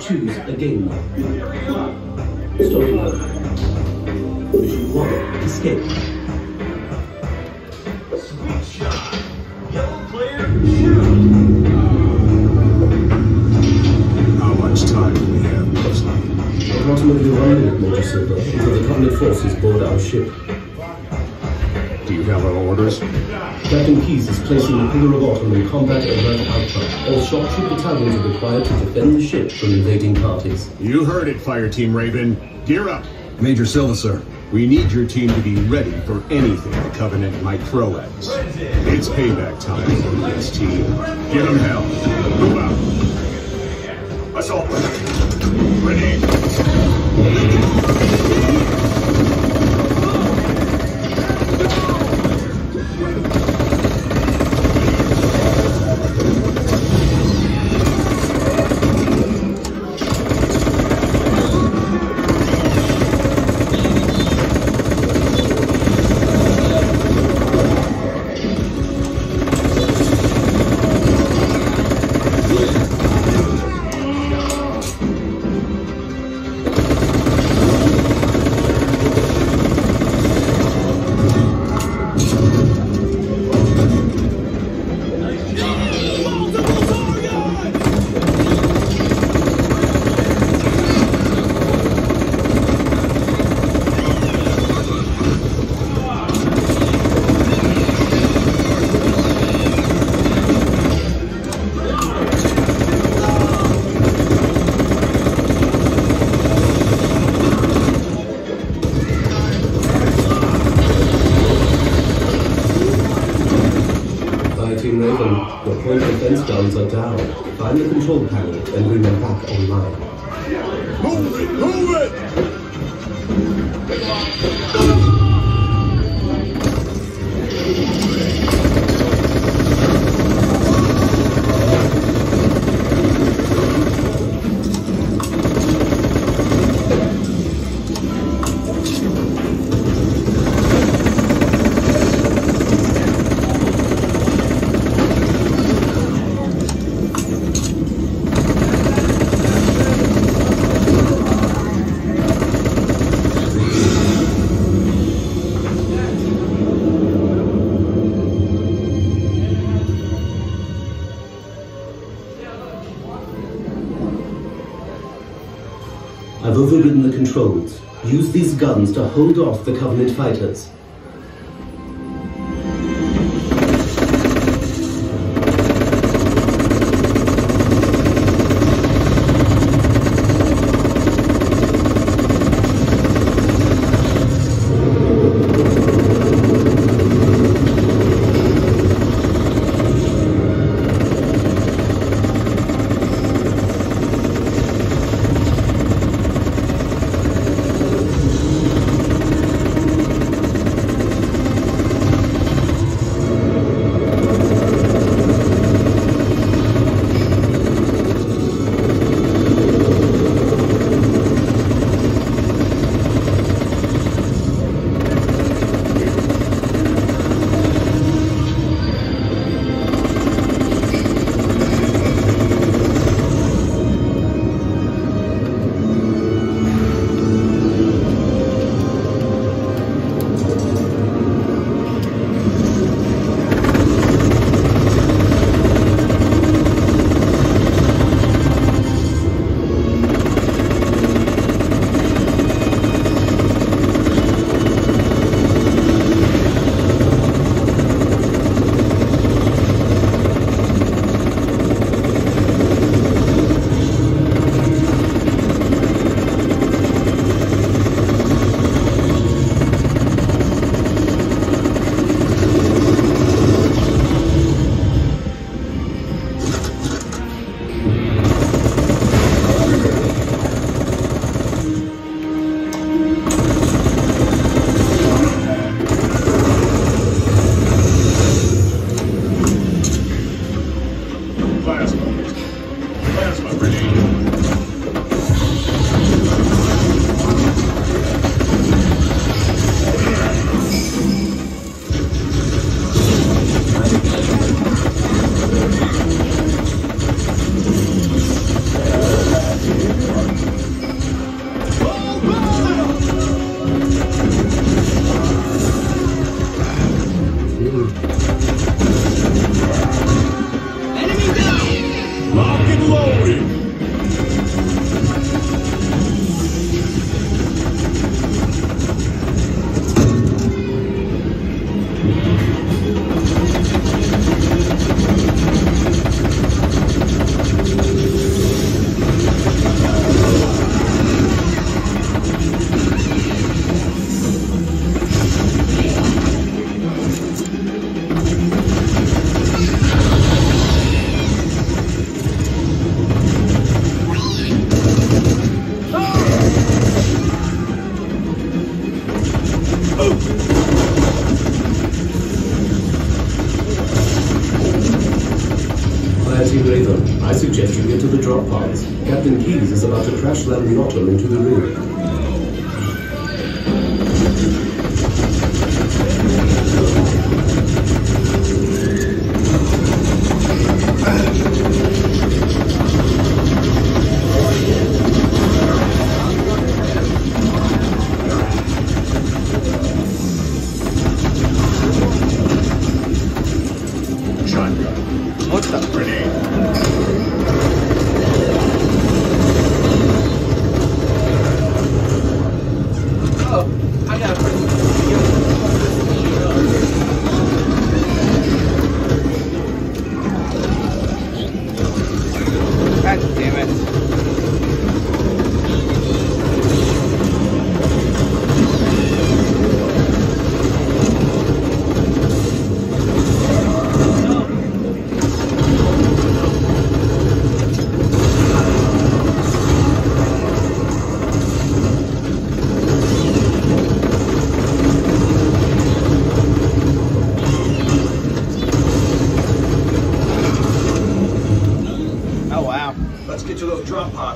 Choose a game mode. Story mode. Mission 1. Escape. Sweet shot. Yellow player, shoot. How much time do we have, Leslie? Approximately one minute, Major Silva, until the Covenant forces board our ship. Do you have our orders? Captain Keyes is placing the Pillar of Autumn in combat alert outpost. All shock troop battalions are required to defend the ship from invading parties. You heard it, Fireteam Raven. Gear up. Major Silva, sir. We need your team to be ready for anything the Covenant might throw at us. It's payback time for this team. Give them hell. Move out. Assault. Ready. Guns are down. Find the control panel and bring them back online. Move it! Move it! Overridden the controls. Use these guns to hold off the Covenant fighters. Captain is about to crash the Autumn into the ring. Oh, I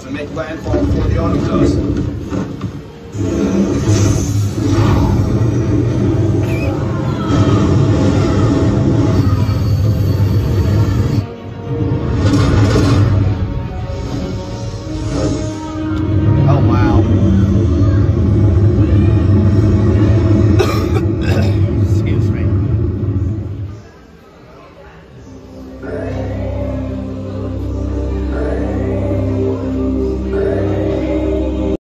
to make landfall